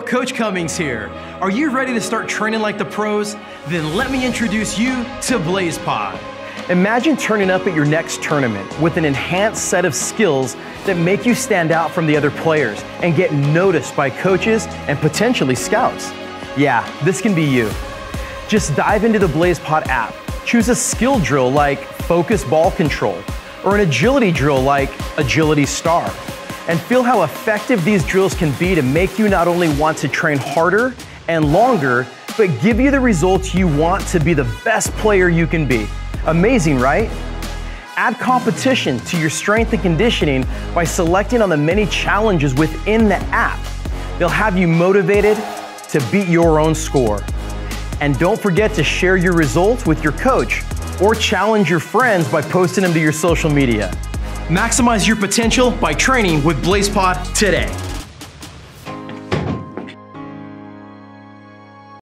Coach Cummings here. Are you ready to start training like the pros? Then let me introduce you to BlazePod. Imagine turning up at your next tournament with an enhanced set of skills that make you stand out from the other players and get noticed by coaches and potentially scouts. Yeah, this can be you. Just dive into the BlazePod app. Choose a skill drill like focus ball control or an agility drill like agility star and feel how effective these drills can be to make you not only want to train harder and longer, but give you the results you want to be the best player you can be. Amazing, right? Add competition to your strength and conditioning by selecting on the many challenges within the app. They'll have you motivated to beat your own score. And don't forget to share your results with your coach or challenge your friends by posting them to your social media. Maximize your potential by training with BlazePod today.